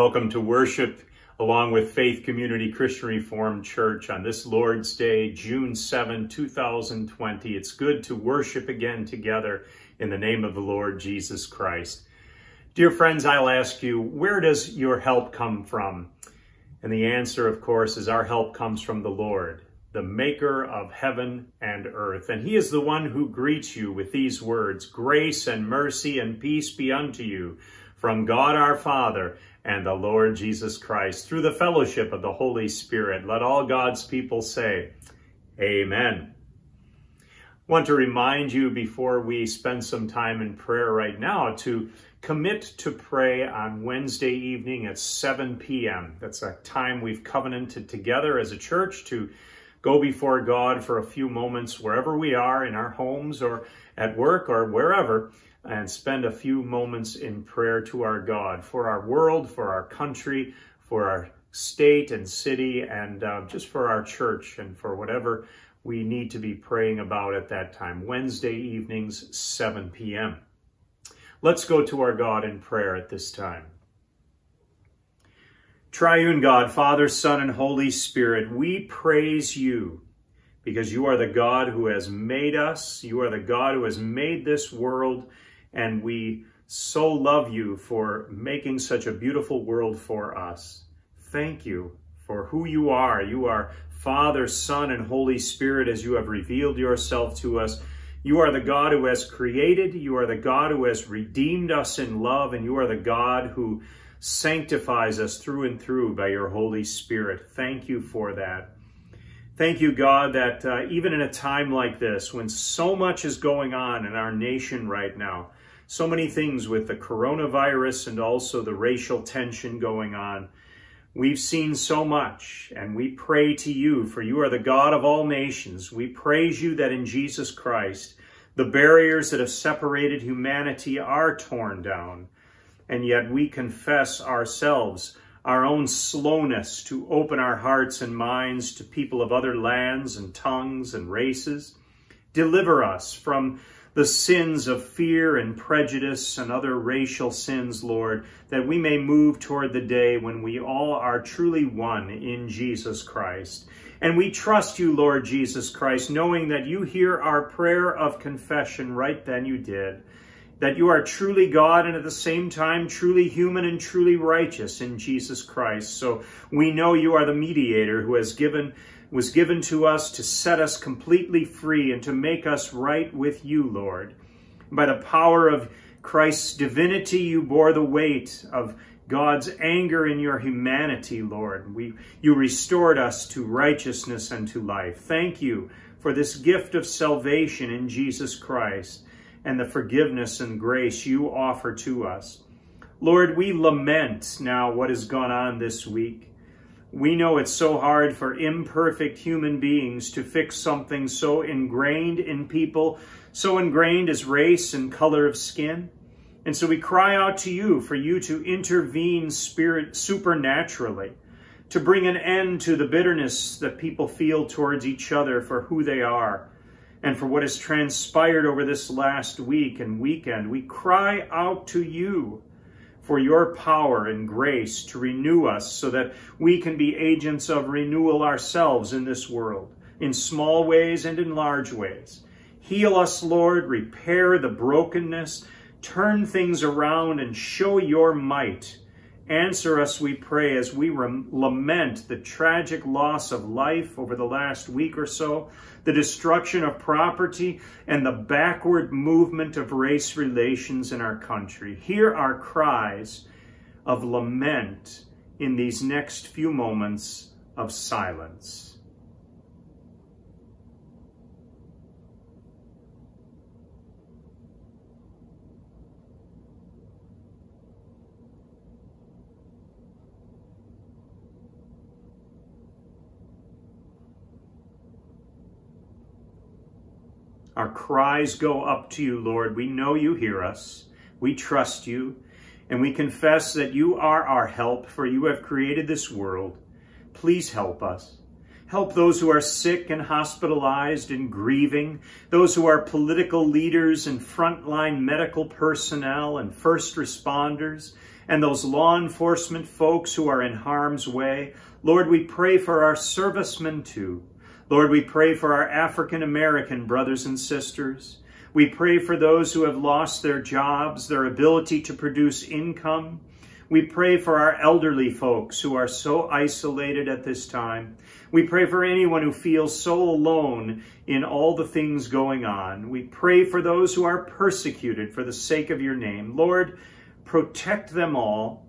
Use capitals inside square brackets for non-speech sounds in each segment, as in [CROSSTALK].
Welcome to worship along with Faith Community Christian Reformed Church on this Lord's Day, June 7, 2020. It's good to worship again together in the name of the Lord Jesus Christ. Dear friends, I'll ask you, where does your help come from? And the answer, of course, is our help comes from the Lord, the maker of heaven and earth. And he is the one who greets you with these words, grace and mercy and peace be unto you from God our Father and the Lord Jesus Christ, through the fellowship of the Holy Spirit. Let all God's people say, Amen. I want to remind you before we spend some time in prayer right now to commit to pray on Wednesday evening at 7 p.m. That's a time we've covenanted together as a church to go before God for a few moments wherever we are in our homes or at work or wherever and spend a few moments in prayer to our God for our world, for our country, for our state and city, and uh, just for our church and for whatever we need to be praying about at that time. Wednesday evenings, 7 p.m. Let's go to our God in prayer at this time. Triune God, Father, Son, and Holy Spirit, we praise you because you are the God who has made us. You are the God who has made this world and we so love you for making such a beautiful world for us. Thank you for who you are. You are Father, Son, and Holy Spirit as you have revealed yourself to us. You are the God who has created. You are the God who has redeemed us in love, and you are the God who sanctifies us through and through by your Holy Spirit. Thank you for that. Thank you, God, that uh, even in a time like this, when so much is going on in our nation right now, so many things with the coronavirus and also the racial tension going on. We've seen so much, and we pray to you, for you are the God of all nations. We praise you that in Jesus Christ, the barriers that have separated humanity are torn down, and yet we confess ourselves our own slowness to open our hearts and minds to people of other lands and tongues and races. Deliver us from the sins of fear and prejudice and other racial sins, Lord, that we may move toward the day when we all are truly one in Jesus Christ. And we trust you, Lord Jesus Christ, knowing that you hear our prayer of confession right then you did, that you are truly God and at the same time truly human and truly righteous in Jesus Christ. So we know you are the mediator who has given was given to us to set us completely free and to make us right with you, Lord. By the power of Christ's divinity, you bore the weight of God's anger in your humanity, Lord. We, you restored us to righteousness and to life. Thank you for this gift of salvation in Jesus Christ and the forgiveness and grace you offer to us. Lord, we lament now what has gone on this week. We know it's so hard for imperfect human beings to fix something so ingrained in people, so ingrained as race and color of skin. And so we cry out to you for you to intervene spirit supernaturally, to bring an end to the bitterness that people feel towards each other for who they are and for what has transpired over this last week and weekend. We cry out to you for your power and grace to renew us so that we can be agents of renewal ourselves in this world, in small ways and in large ways. Heal us, Lord, repair the brokenness, turn things around and show your might. Answer us, we pray, as we lament the tragic loss of life over the last week or so, the destruction of property, and the backward movement of race relations in our country. Hear our cries of lament in these next few moments of silence. Our cries go up to you, Lord. We know you hear us. We trust you. And we confess that you are our help, for you have created this world. Please help us. Help those who are sick and hospitalized and grieving, those who are political leaders and frontline medical personnel and first responders, and those law enforcement folks who are in harm's way. Lord, we pray for our servicemen too. Lord, we pray for our African American brothers and sisters. We pray for those who have lost their jobs, their ability to produce income. We pray for our elderly folks who are so isolated at this time. We pray for anyone who feels so alone in all the things going on. We pray for those who are persecuted for the sake of your name. Lord, protect them all.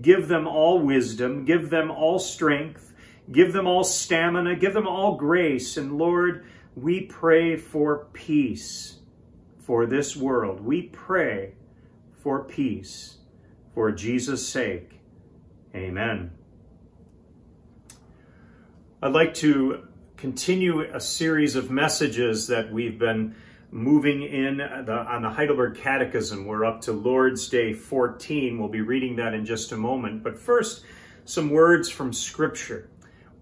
Give them all wisdom. Give them all strength. Give them all stamina. Give them all grace. And Lord, we pray for peace for this world. We pray for peace for Jesus' sake. Amen. I'd like to continue a series of messages that we've been moving in the, on the Heidelberg Catechism. We're up to Lord's Day 14. We'll be reading that in just a moment. But first, some words from Scripture.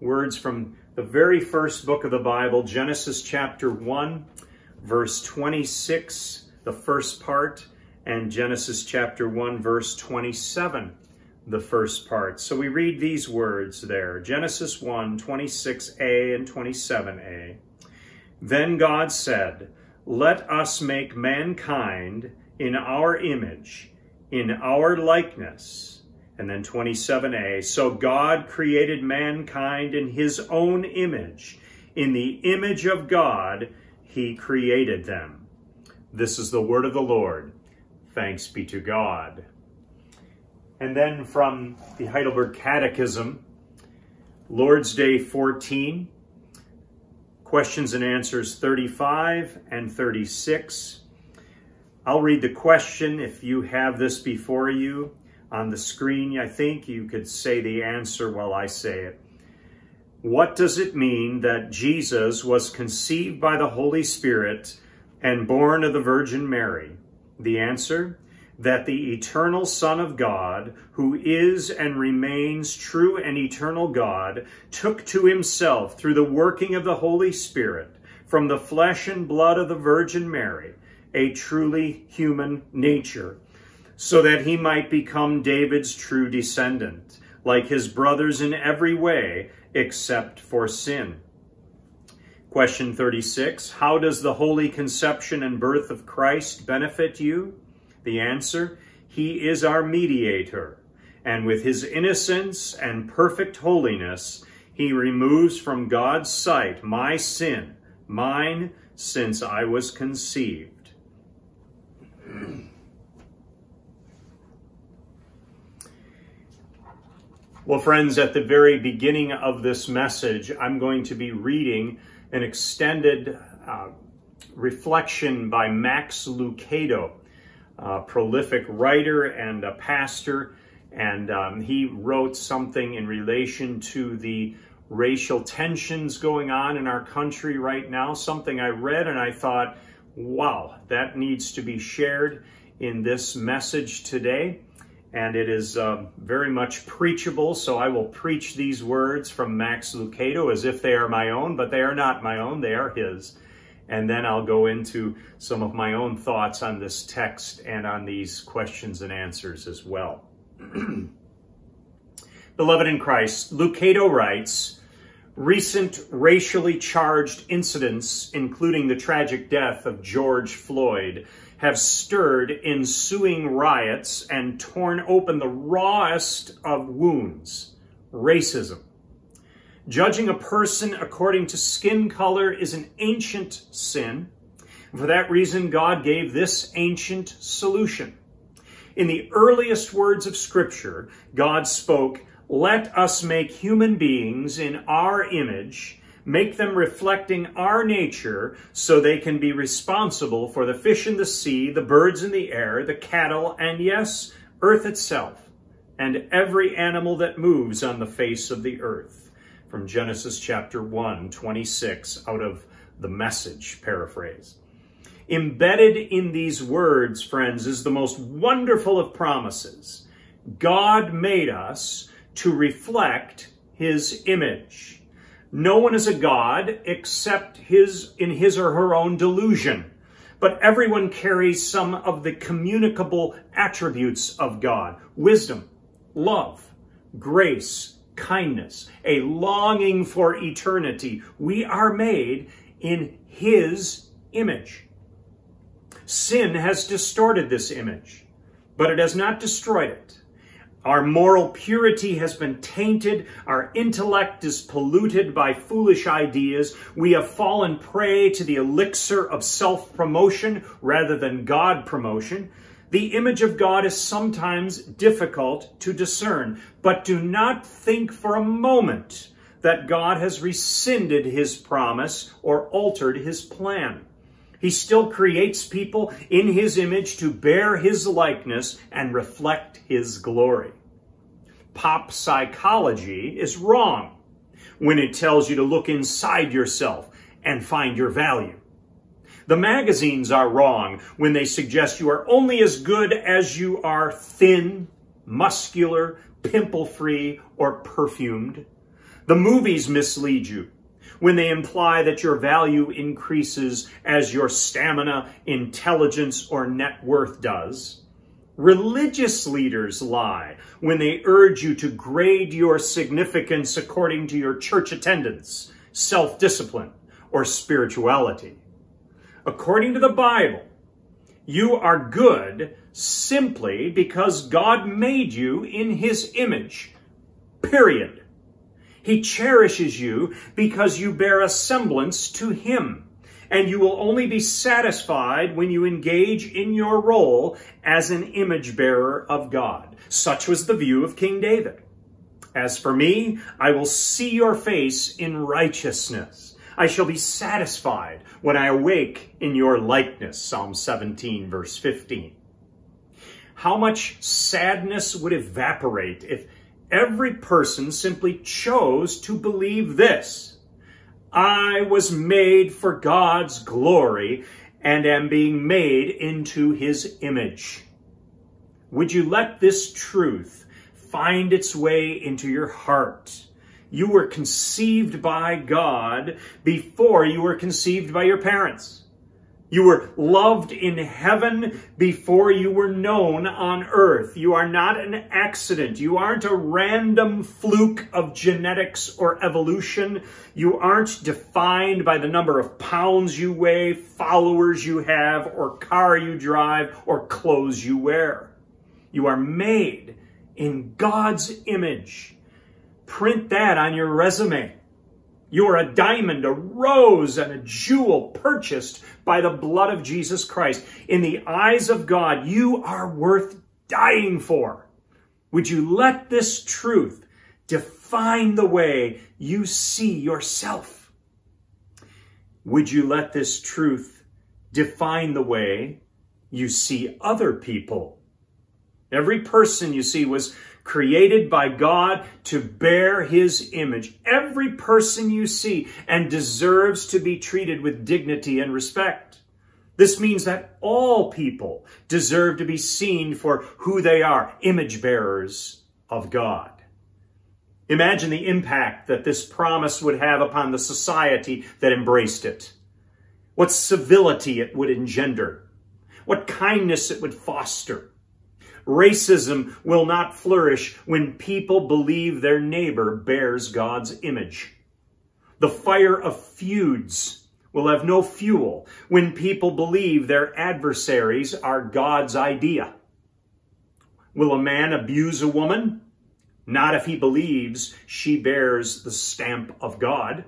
Words from the very first book of the Bible, Genesis chapter 1, verse 26, the first part, and Genesis chapter 1, verse 27 the first part. So we read these words there Genesis 1 26a and 27a. Then God said, Let us make mankind in our image, in our likeness. And then 27a. So God created mankind in his own image. In the image of God, he created them. This is the word of the Lord. Thanks be to God. And then from the Heidelberg Catechism, Lord's Day 14, questions and answers 35 and 36. I'll read the question if you have this before you on the screen. I think you could say the answer while I say it. What does it mean that Jesus was conceived by the Holy Spirit and born of the Virgin Mary? The answer, that the eternal Son of God, who is and remains true and eternal God, took to himself through the working of the Holy Spirit from the flesh and blood of the Virgin Mary a truly human nature, so that he might become David's true descendant, like his brothers in every way except for sin. Question 36, how does the holy conception and birth of Christ benefit you? The answer, he is our mediator, and with his innocence and perfect holiness, he removes from God's sight my sin, mine since I was conceived. Well, friends, at the very beginning of this message, I'm going to be reading an extended uh, reflection by Max Lucado a prolific writer and a pastor, and um, he wrote something in relation to the racial tensions going on in our country right now, something I read and I thought, wow, that needs to be shared in this message today. And it is uh, very much preachable, so I will preach these words from Max Lucado as if they are my own, but they are not my own, they are his and then I'll go into some of my own thoughts on this text and on these questions and answers as well. [CLEARS THROAT] Beloved in Christ, Lucado writes, Recent racially charged incidents, including the tragic death of George Floyd, have stirred ensuing riots and torn open the rawest of wounds, racism. Judging a person according to skin color is an ancient sin. For that reason, God gave this ancient solution. In the earliest words of Scripture, God spoke, Let us make human beings in our image, make them reflecting our nature, so they can be responsible for the fish in the sea, the birds in the air, the cattle, and yes, earth itself, and every animal that moves on the face of the earth from Genesis chapter 1, 26, out of the message paraphrase. Embedded in these words, friends, is the most wonderful of promises. God made us to reflect his image. No one is a God except his in his or her own delusion. but everyone carries some of the communicable attributes of God. Wisdom, love, grace, kindness, a longing for eternity. We are made in His image. Sin has distorted this image, but it has not destroyed it. Our moral purity has been tainted. Our intellect is polluted by foolish ideas. We have fallen prey to the elixir of self-promotion rather than God promotion. The image of God is sometimes difficult to discern, but do not think for a moment that God has rescinded his promise or altered his plan. He still creates people in his image to bear his likeness and reflect his glory. Pop psychology is wrong when it tells you to look inside yourself and find your value. The magazines are wrong when they suggest you are only as good as you are thin, muscular, pimple-free, or perfumed. The movies mislead you when they imply that your value increases as your stamina, intelligence, or net worth does. Religious leaders lie when they urge you to grade your significance according to your church attendance, self-discipline, or spirituality. According to the Bible, you are good simply because God made you in his image. Period. He cherishes you because you bear a semblance to him. And you will only be satisfied when you engage in your role as an image bearer of God. Such was the view of King David. As for me, I will see your face in righteousness. I shall be satisfied when I awake in your likeness. Psalm 17, verse 15. How much sadness would evaporate if every person simply chose to believe this. I was made for God's glory and am being made into his image. Would you let this truth find its way into your heart? You were conceived by God before you were conceived by your parents. You were loved in heaven before you were known on earth. You are not an accident. You aren't a random fluke of genetics or evolution. You aren't defined by the number of pounds you weigh, followers you have, or car you drive, or clothes you wear. You are made in God's image. Print that on your resume. You're a diamond, a rose, and a jewel purchased by the blood of Jesus Christ. In the eyes of God, you are worth dying for. Would you let this truth define the way you see yourself? Would you let this truth define the way you see other people? Every person you see was created by God to bear his image. Every person you see and deserves to be treated with dignity and respect. This means that all people deserve to be seen for who they are, image bearers of God. Imagine the impact that this promise would have upon the society that embraced it. What civility it would engender. What kindness it would foster Racism will not flourish when people believe their neighbor bears God's image. The fire of feuds will have no fuel when people believe their adversaries are God's idea. Will a man abuse a woman? Not if he believes she bears the stamp of God.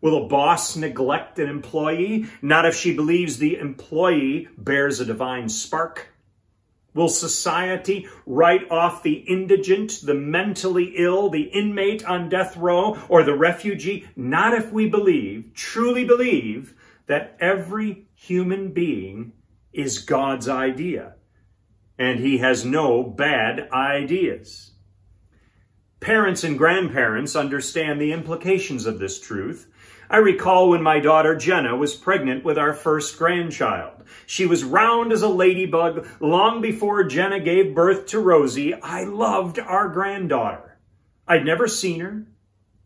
Will a boss neglect an employee? Not if she believes the employee bears a divine spark. Will society write off the indigent, the mentally ill, the inmate on death row, or the refugee? Not if we believe, truly believe, that every human being is God's idea. And he has no bad ideas. Parents and grandparents understand the implications of this truth I recall when my daughter Jenna was pregnant with our first grandchild. She was round as a ladybug long before Jenna gave birth to Rosie. I loved our granddaughter. I'd never seen her,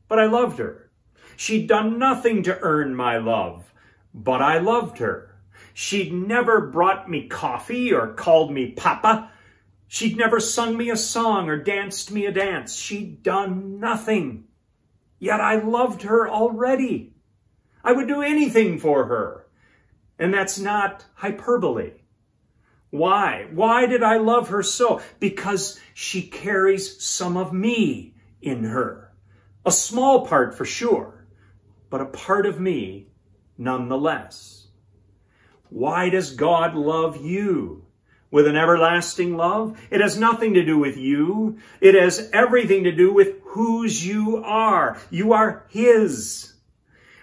but I loved her. She'd done nothing to earn my love, but I loved her. She'd never brought me coffee or called me Papa. She'd never sung me a song or danced me a dance. She'd done nothing. Yet I loved her already. I would do anything for her. And that's not hyperbole. Why? Why did I love her so? Because she carries some of me in her. A small part for sure, but a part of me nonetheless. Why does God love you? With an everlasting love? It has nothing to do with you. It has everything to do with whose you are. You are His.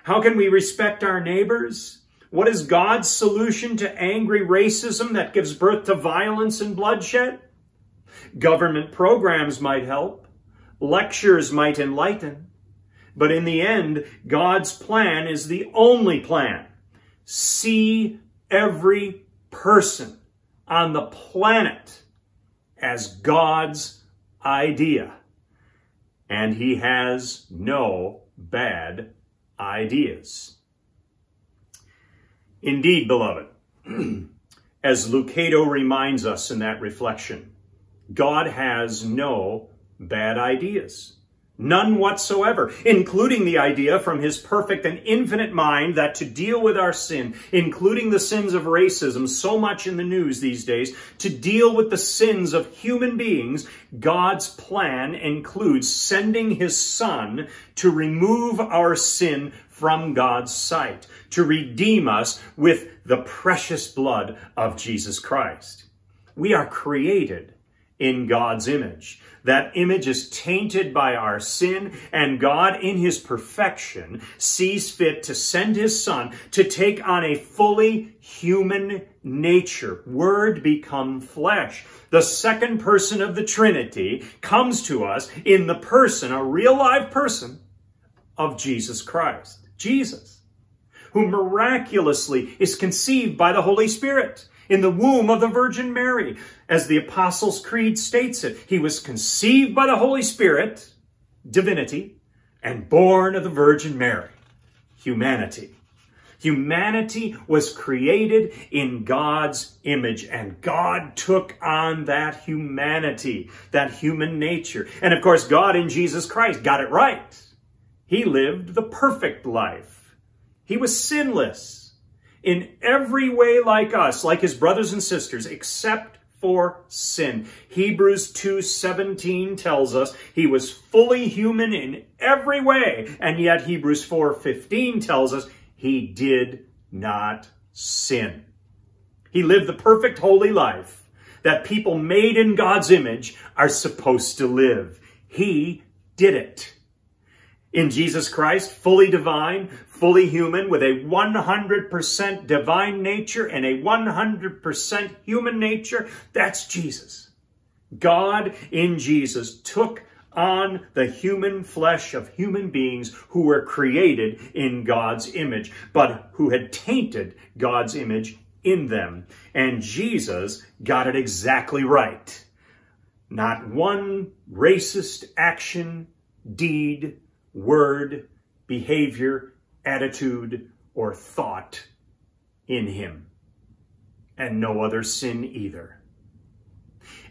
How can we respect our neighbors? What is God's solution to angry racism that gives birth to violence and bloodshed? Government programs might help. Lectures might enlighten. But in the end, God's plan is the only plan. See every person on the planet as God's idea. And he has no bad ideas. Indeed, beloved, [CLEARS THROAT] as Lucado reminds us in that reflection, God has no bad ideas. None whatsoever, including the idea from his perfect and infinite mind that to deal with our sin, including the sins of racism, so much in the news these days, to deal with the sins of human beings, God's plan includes sending his son to remove our sin from God's sight, to redeem us with the precious blood of Jesus Christ. We are created in God's image. That image is tainted by our sin, and God, in his perfection, sees fit to send his son to take on a fully human nature. Word become flesh. The second person of the Trinity comes to us in the person, a real live person, of Jesus Christ. Jesus, who miraculously is conceived by the Holy Spirit in the womb of the Virgin Mary. As the Apostles' Creed states it, he was conceived by the Holy Spirit, divinity, and born of the Virgin Mary, humanity. Humanity was created in God's image, and God took on that humanity, that human nature. And of course, God in Jesus Christ got it right. He lived the perfect life. He was sinless in every way like us, like his brothers and sisters, except for sin. Hebrews 2:17 tells us he was fully human in every way, and yet Hebrews 4:15 tells us he did not sin. He lived the perfect holy life that people made in God's image are supposed to live. He did it in Jesus Christ, fully divine, fully human, with a 100% divine nature and a 100% human nature. That's Jesus. God in Jesus took on the human flesh of human beings who were created in God's image, but who had tainted God's image in them. And Jesus got it exactly right. Not one racist action, deed, word, behavior, attitude, or thought in him. And no other sin either.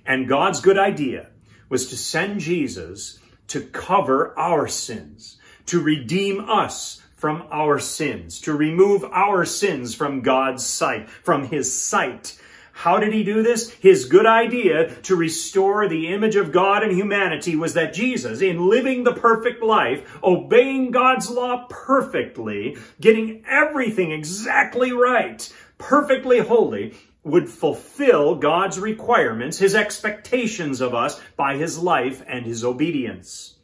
And God's good idea was to send Jesus to cover our sins, to redeem us from our sins, to remove our sins from God's sight, from his sight, how did he do this? His good idea to restore the image of God in humanity was that Jesus, in living the perfect life, obeying God's law perfectly, getting everything exactly right, perfectly holy, would fulfill God's requirements, his expectations of us by his life and his obedience.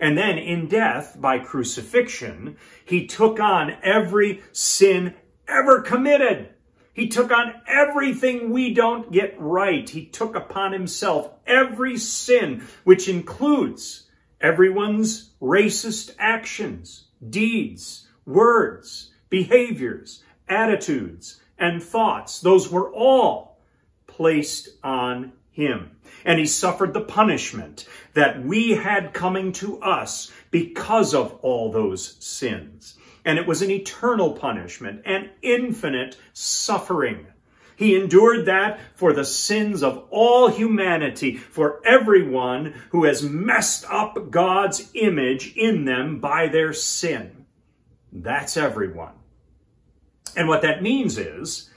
And then in death, by crucifixion, he took on every sin ever committed. He took on everything we don't get right. He took upon himself every sin, which includes everyone's racist actions, deeds, words, behaviors, attitudes, and thoughts. Those were all placed on him. And he suffered the punishment that we had coming to us because of all those sins. And it was an eternal punishment and infinite suffering. He endured that for the sins of all humanity, for everyone who has messed up God's image in them by their sin. That's everyone. And what that means is,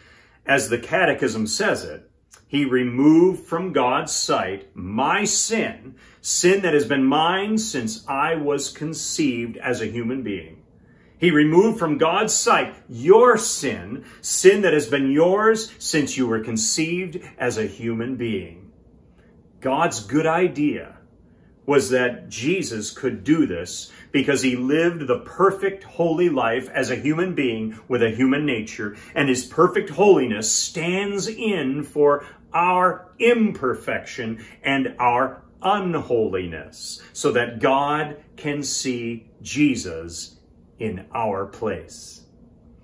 as the Catechism says it, he removed from God's sight my sin, sin that has been mine since I was conceived as a human being. He removed from God's sight your sin, sin that has been yours since you were conceived as a human being. God's good idea was that Jesus could do this because he lived the perfect holy life as a human being with a human nature, and his perfect holiness stands in for our imperfection and our unholiness so that God can see Jesus in our place.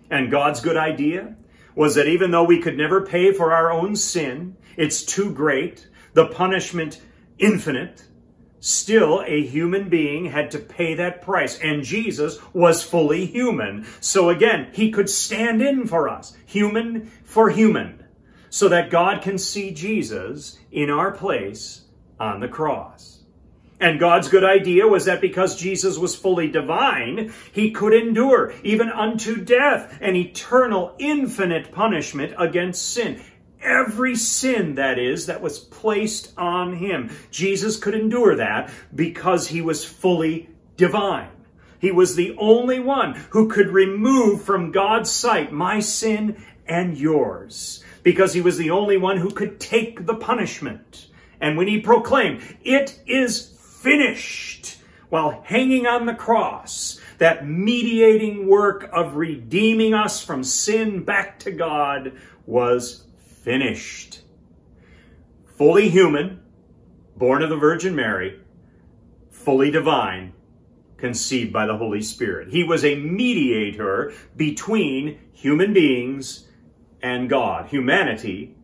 And God's good idea was that even though we could never pay for our own sin, it's too great, the punishment infinite, still a human being had to pay that price. And Jesus was fully human. So again, he could stand in for us, human for human, so that God can see Jesus in our place on the cross. And God's good idea was that because Jesus was fully divine, he could endure even unto death an eternal, infinite punishment against sin. Every sin, that is, that was placed on him. Jesus could endure that because he was fully divine. He was the only one who could remove from God's sight my sin and yours because he was the only one who could take the punishment. And when he proclaimed, it is finished while hanging on the cross. That mediating work of redeeming us from sin back to God was finished. Fully human, born of the Virgin Mary, fully divine, conceived by the Holy Spirit. He was a mediator between human beings and God, humanity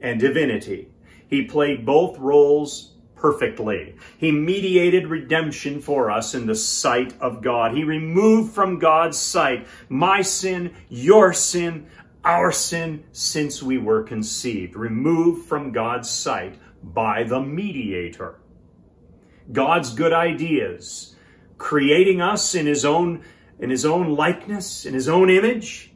and divinity. He played both roles perfectly. He mediated redemption for us in the sight of God. He removed from God's sight my sin, your sin, our sin since we were conceived. Removed from God's sight by the mediator. God's good ideas, creating us in his own in his own likeness, in his own image,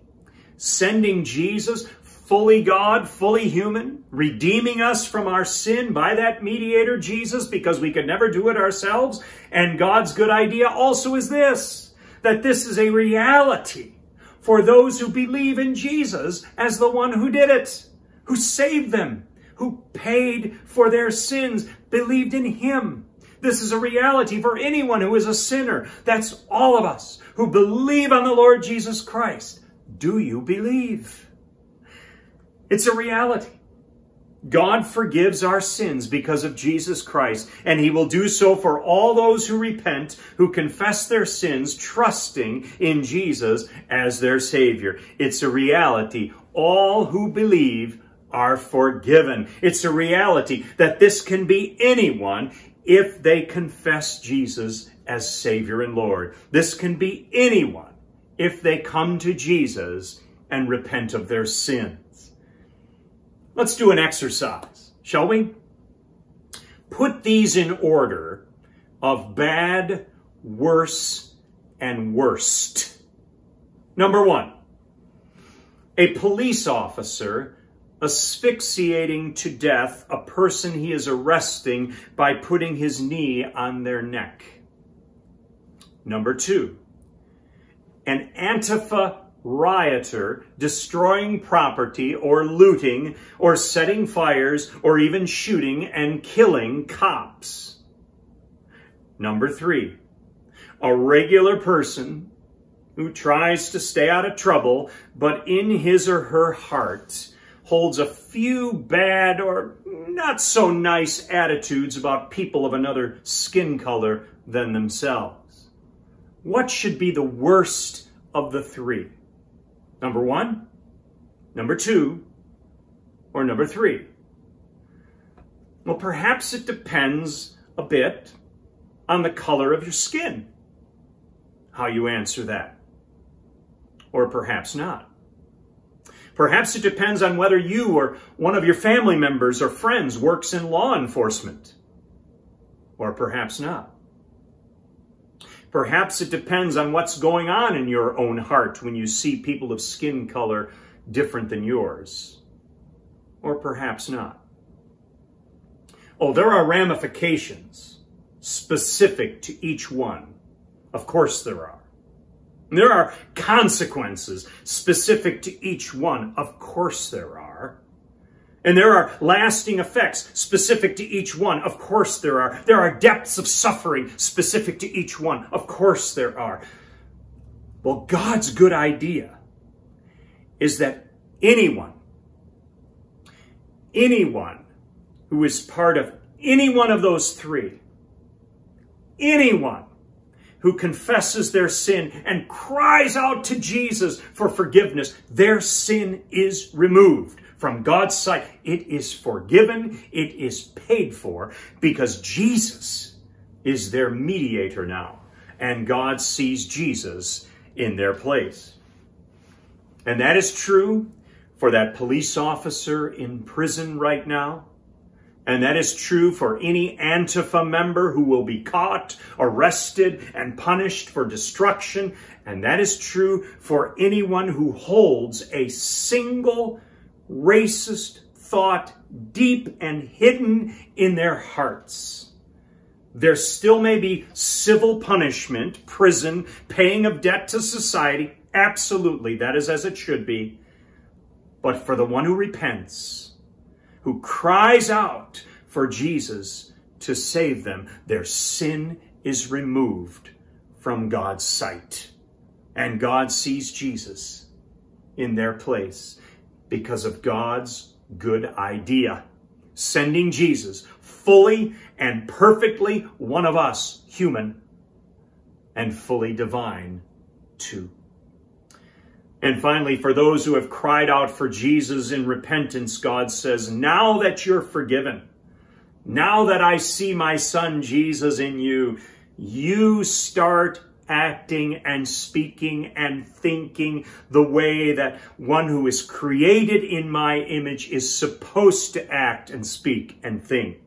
sending Jesus fully God, fully human, redeeming us from our sin by that mediator, Jesus, because we could never do it ourselves. And God's good idea also is this, that this is a reality for those who believe in Jesus as the one who did it, who saved them, who paid for their sins, believed in him. This is a reality for anyone who is a sinner. That's all of us who believe on the Lord Jesus Christ. Do you believe? It's a reality. God forgives our sins because of Jesus Christ, and he will do so for all those who repent, who confess their sins, trusting in Jesus as their Savior. It's a reality. All who believe are forgiven. It's a reality that this can be anyone if they confess Jesus as Savior and Lord. This can be anyone if they come to Jesus and repent of their sin. Let's do an exercise, shall we? Put these in order of bad, worse, and worst. Number one, a police officer asphyxiating to death a person he is arresting by putting his knee on their neck. Number two, an Antifa rioter, destroying property or looting or setting fires or even shooting and killing cops. Number three, a regular person who tries to stay out of trouble, but in his or her heart holds a few bad or not so nice attitudes about people of another skin color than themselves. What should be the worst of the three? Number one, number two, or number three? Well, perhaps it depends a bit on the color of your skin, how you answer that. or perhaps not. Perhaps it depends on whether you or one of your family members or friends works in law enforcement, or perhaps not. Perhaps it depends on what's going on in your own heart when you see people of skin color different than yours, or perhaps not. Oh, there are ramifications specific to each one. Of course there are. There are consequences specific to each one. Of course there are. And there are lasting effects specific to each one. Of course there are. There are depths of suffering specific to each one. Of course there are. Well, God's good idea is that anyone, anyone who is part of any one of those three, anyone who confesses their sin and cries out to Jesus for forgiveness, their sin is removed from God's sight. It is forgiven, it is paid for, because Jesus is their mediator now, and God sees Jesus in their place. And that is true for that police officer in prison right now. And that is true for any Antifa member who will be caught, arrested, and punished for destruction. And that is true for anyone who holds a single racist thought deep and hidden in their hearts. There still may be civil punishment, prison, paying of debt to society. Absolutely, that is as it should be. But for the one who repents, who cries out for Jesus to save them, their sin is removed from God's sight. And God sees Jesus in their place because of God's good idea. Sending Jesus fully and perfectly one of us, human, and fully divine too. And finally, for those who have cried out for Jesus in repentance, God says, now that you're forgiven, now that I see my son Jesus in you, you start acting and speaking and thinking the way that one who is created in my image is supposed to act and speak and think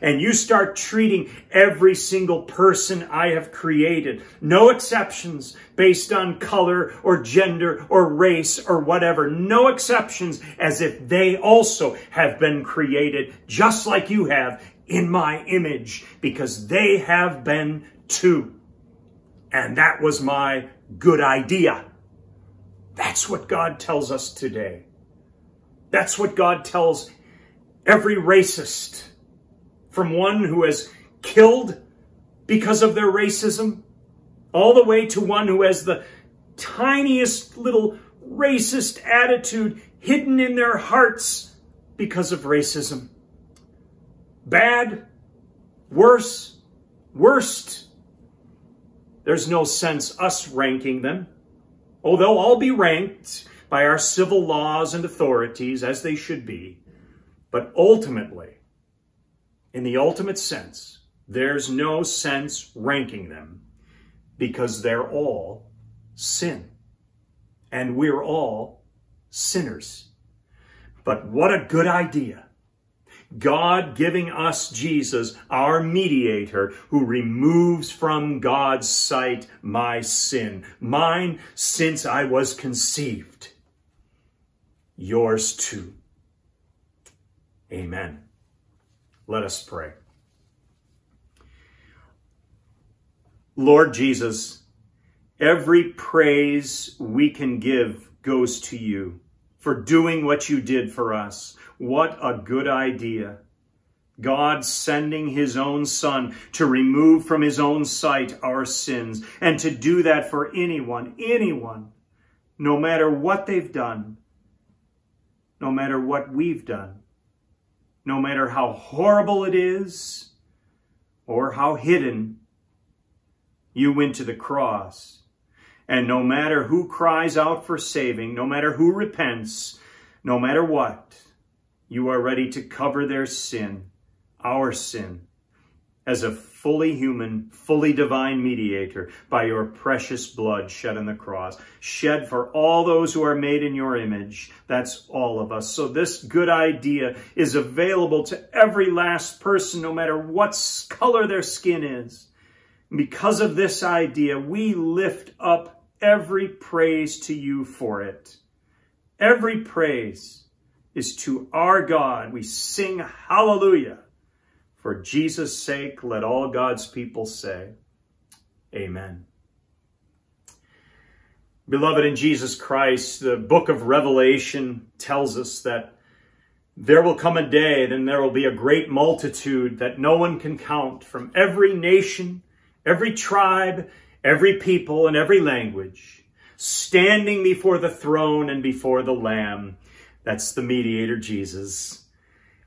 and you start treating every single person I have created, no exceptions based on color or gender or race or whatever, no exceptions as if they also have been created just like you have in my image because they have been too. And that was my good idea. That's what God tells us today. That's what God tells every racist from one who has killed because of their racism, all the way to one who has the tiniest little racist attitude hidden in their hearts because of racism. Bad, worse, worst. There's no sense us ranking them. Oh, they'll all be ranked by our civil laws and authorities as they should be. But ultimately, in the ultimate sense, there's no sense ranking them because they're all sin. And we're all sinners. But what a good idea. God giving us Jesus, our mediator, who removes from God's sight my sin, mine since I was conceived. Yours too. Amen. Let us pray. Lord Jesus, every praise we can give goes to you for doing what you did for us. What a good idea. God sending his own son to remove from his own sight our sins and to do that for anyone, anyone, no matter what they've done, no matter what we've done no matter how horrible it is or how hidden, you went to the cross. And no matter who cries out for saving, no matter who repents, no matter what, you are ready to cover their sin, our sin, as a fully human, fully divine mediator by your precious blood shed on the cross, shed for all those who are made in your image. That's all of us. So this good idea is available to every last person, no matter what color their skin is. Because of this idea, we lift up every praise to you for it. Every praise is to our God. We sing hallelujah. For Jesus' sake, let all God's people say, Amen. Beloved in Jesus Christ, the book of Revelation tells us that there will come a day, then there will be a great multitude that no one can count from every nation, every tribe, every people, and every language, standing before the throne and before the Lamb. That's the mediator, Jesus.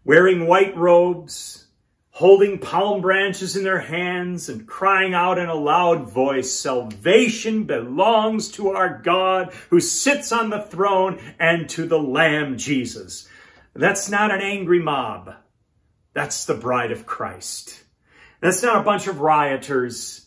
Wearing white robes, holding palm branches in their hands and crying out in a loud voice, Salvation belongs to our God who sits on the throne and to the Lamb, Jesus. That's not an angry mob. That's the bride of Christ. That's not a bunch of rioters.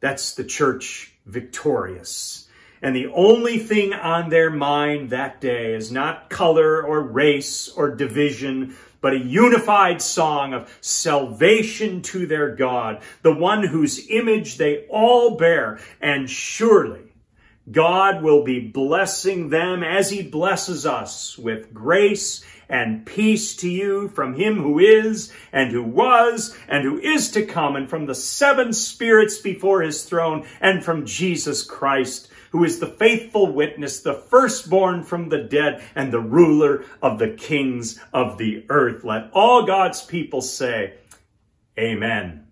That's the church victorious. And the only thing on their mind that day is not color or race or division, but a unified song of salvation to their God, the one whose image they all bear. And surely God will be blessing them as he blesses us with grace and peace to you from him who is, and who was, and who is to come, and from the seven spirits before his throne, and from Jesus Christ, who is the faithful witness, the firstborn from the dead, and the ruler of the kings of the earth. Let all God's people say, Amen.